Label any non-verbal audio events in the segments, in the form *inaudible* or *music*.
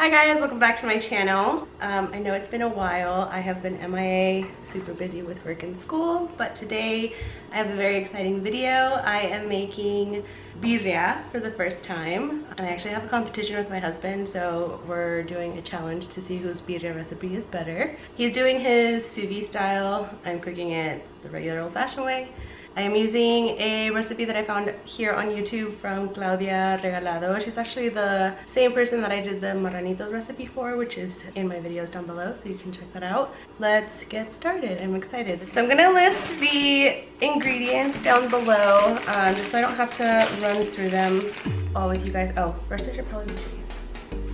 Hi guys, welcome back to my channel. Um, I know it's been a while. I have been MIA, super busy with work and school, but today I have a very exciting video. I am making birria for the first time. And I actually have a competition with my husband, so we're doing a challenge to see whose birria recipe is better. He's doing his sous vide style. I'm cooking it the regular old-fashioned way. I am using a recipe that I found here on YouTube from Claudia Regalado. She's actually the same person that I did the marranitos recipe for, which is in my videos down below, so you can check that out. Let's get started. I'm excited. So I'm gonna list the ingredients down below, um, just so I don't have to run through them all with you guys. Oh, first I should probably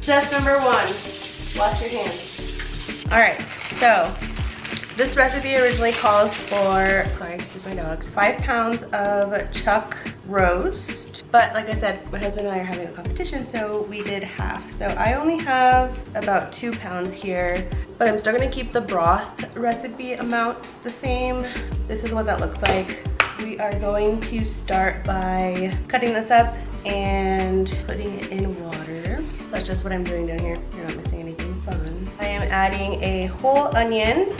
Step number one, wash your hands. All right, so this recipe originally calls for, sorry, excuse my dogs, five pounds of chuck roast. But like I said, my husband and I are having a competition, so we did half. So I only have about two pounds here, but I'm still gonna keep the broth recipe amounts the same. This is what that looks like. We are going to start by cutting this up and putting it in water. So that's just what I'm doing down here. You're not missing anything fun. I am adding a whole onion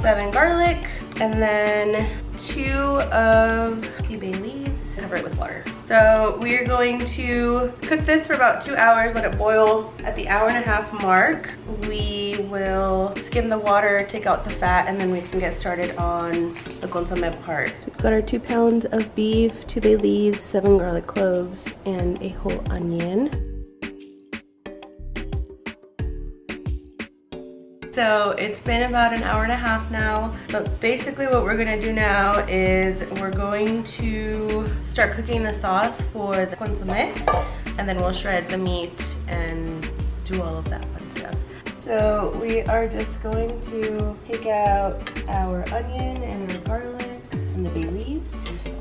seven garlic, and then two of the bay leaves. Cover it with water. So we are going to cook this for about two hours, let it boil. At the hour and a half mark, we will skim the water, take out the fat, and then we can get started on the consomme part. We've got our two pounds of beef, two bay leaves, seven garlic cloves, and a whole onion. So it's been about an hour and a half now, but basically what we're gonna do now is we're going to start cooking the sauce for the consomme, and then we'll shred the meat and do all of that fun stuff. So we are just going to take out our onion and our garlic and the bay leaves.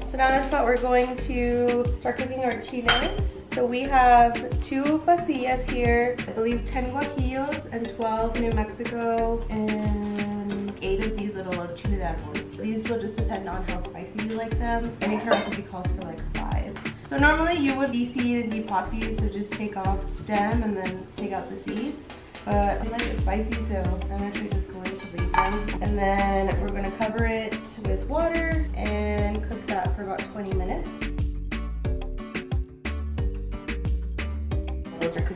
So now this pot we're going to start cooking our chiles. So we have two pasillas here, I believe 10 guajillos and 12 New Mexico and eight of these little de árbol. These will just depend on how spicy you like them. I think her recipe calls for like five. So normally you would de-seed and depot these, so just take off stem and then take out the seeds. But I like it spicy, so I'm actually just going to leave them. And then we're gonna cover it with water and cook that for about 20 minutes.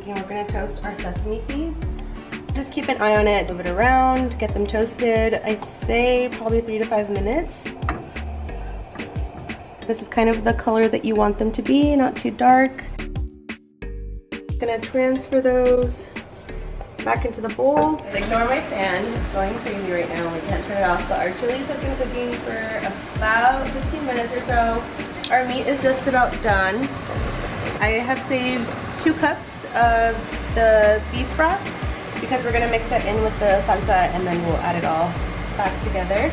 Cooking, we're gonna toast our sesame seeds. Just keep an eye on it, move it around, get them toasted. I say probably three to five minutes. This is kind of the color that you want them to be, not too dark. Gonna transfer those back into the bowl. Ignore my fan, it's going crazy right now. We can't turn it off, but our chilies have been cooking for about 15 minutes or so. Our meat is just about done. I have saved two cups of the beef broth because we're gonna mix that in with the salsa and then we'll add it all back together.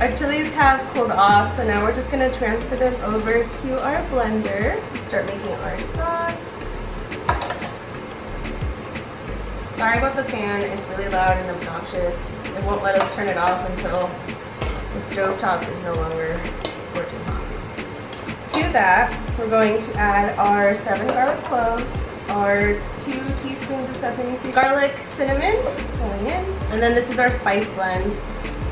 Our chilies have cooled off, so now we're just gonna transfer them over to our blender, start making our sauce. Sorry about the fan, it's really loud and obnoxious. It won't let us turn it off until the stove top is no longer scorching hot. To that, we're going to add our seven garlic cloves, our two teaspoons of sesame seed, garlic, cinnamon, going in, and then this is our spice blend.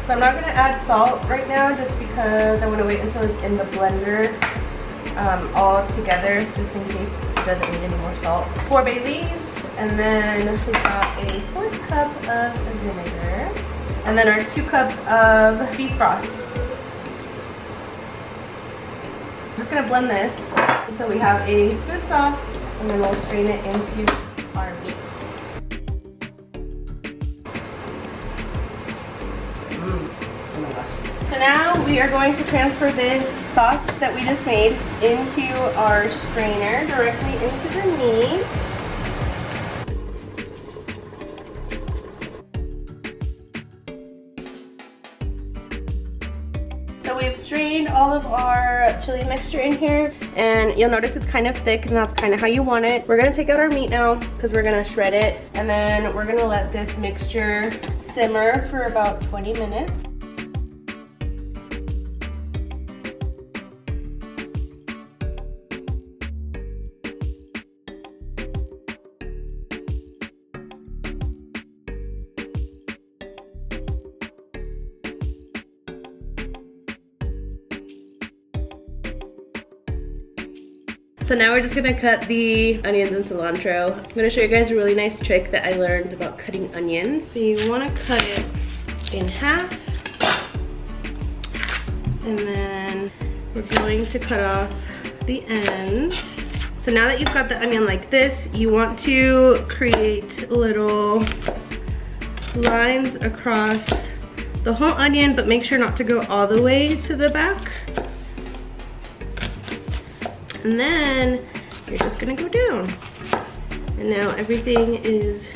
So I'm not gonna add salt right now just because I wanna wait until it's in the blender um, all together just in case it doesn't need any more salt. Four bay leaves, and then we've got a fourth cup of vinegar. And then our two cups of beef broth. I'm just gonna blend this until we have a smooth sauce and then we'll strain it into our meat. Mm. Oh so now we are going to transfer this sauce that we just made into our strainer directly into the meat. We've strained all of our chili mixture in here and you'll notice it's kind of thick and that's kind of how you want it. We're gonna take out our meat now because we're gonna shred it and then we're gonna let this mixture simmer for about 20 minutes. So now we're just gonna cut the onions and cilantro. I'm gonna show you guys a really nice trick that I learned about cutting onions. So you wanna cut it in half. And then we're going to cut off the ends. So now that you've got the onion like this, you want to create little lines across the whole onion, but make sure not to go all the way to the back. And then you're just gonna go down. And now everything is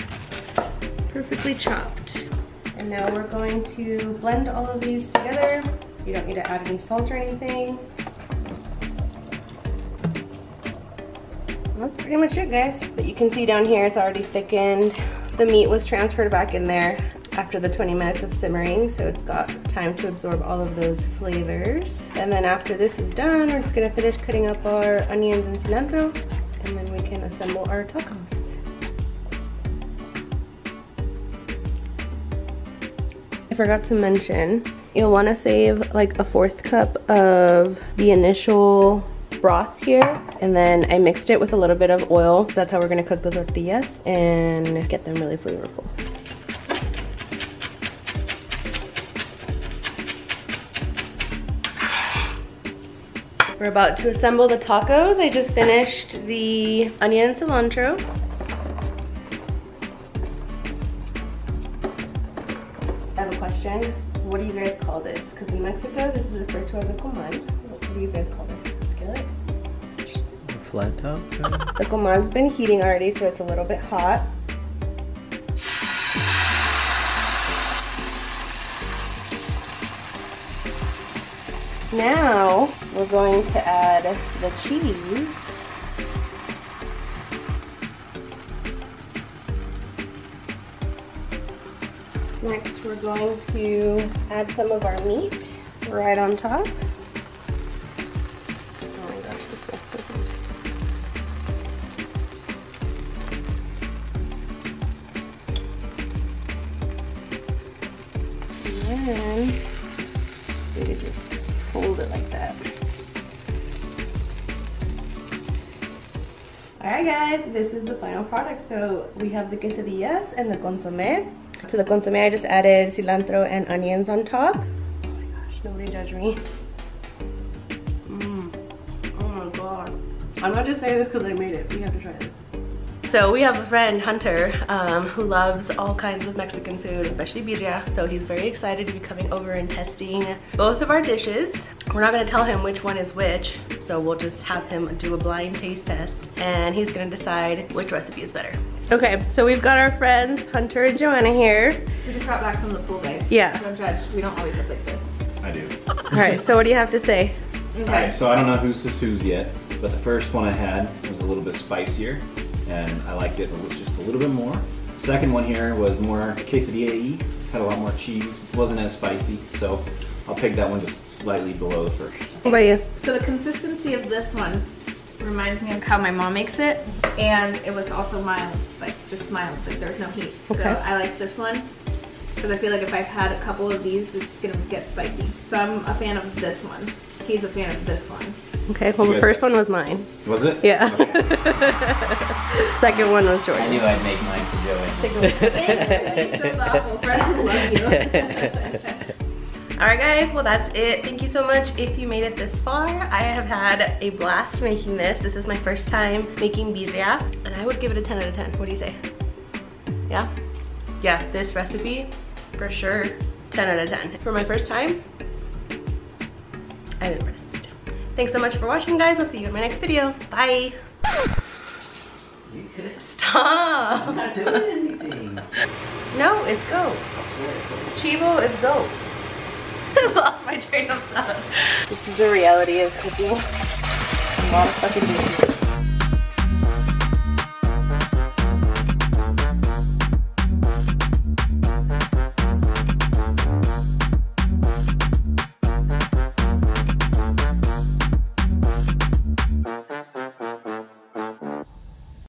perfectly chopped. And now we're going to blend all of these together. You don't need to add any salt or anything. That's pretty much it, guys. But you can see down here, it's already thickened. The meat was transferred back in there after the 20 minutes of simmering, so it's got time to absorb all of those flavors. And then after this is done, we're just gonna finish cutting up our onions and cilantro, and then we can assemble our tacos. I forgot to mention, you'll wanna save like a fourth cup of the initial broth here and then I mixed it with a little bit of oil. That's how we're gonna cook the tortillas and get them really flavorful. We're about to assemble the tacos. I just finished the onion and cilantro. I have a question. What do you guys call this? Because in Mexico, this is referred to as a comal. What do you guys call this? A skillet? flat top? The comal's been heating already, so it's a little bit hot. Now, we're going to add the cheese. Next, we're going to add some of our meat right on top. Oh my gosh, this. And then we just fold it like that. Alright guys, this is the final product. So we have the quesadillas and the consomme. To the consomme I just added cilantro and onions on top. Oh my gosh, nobody judge me. Mmm. Oh my god. I'm not just saying this because I made it. We have to try this. So we have a friend, Hunter, um, who loves all kinds of Mexican food, especially birria. So he's very excited to be coming over and testing both of our dishes. We're not gonna tell him which one is which, so we'll just have him do a blind taste test and he's gonna decide which recipe is better. Okay, so we've got our friends, Hunter and Joanna here. We just got back from the pool, guys. Yeah. Don't judge. We don't always look like this. I do. All right, so what do you have to say? Alright, so I don't know who's this who's yet, but the first one I had was a little bit spicier, and I liked it it was just a little bit more. Second one here was more quesadilla-y, had a lot more cheese, wasn't as spicy, so I'll pick that one just slightly below the first. What about you? So the consistency of this one reminds me of how my mom makes it, and it was also mild, like just mild, like there's no heat. Okay. So I like this one because I feel like if I've had a couple of these, it's gonna get spicy. So I'm a fan of this one. He's a fan of this one. Okay, well the first one was mine. Was it? Yeah. Okay. *laughs* Second one was Jordan. I knew I'd make mine for Joey. Thank you for being so thoughtful. Friends who love you. *laughs* All right guys, well that's it. Thank you so much if you made it this far. I have had a blast making this. This is my first time making birria and I would give it a 10 out of 10. What do you say? Yeah? Yeah, this recipe, for sure, 10 out of 10. For my first time, I'm impressed. Thanks so much for watching guys. I'll see you in my next video. Bye. Stop. I'm not doing anything. *laughs* No, it's goat. Chivo is goat. I *laughs* lost my train of thought. This is the reality of cooking. A lot of fucking dishes.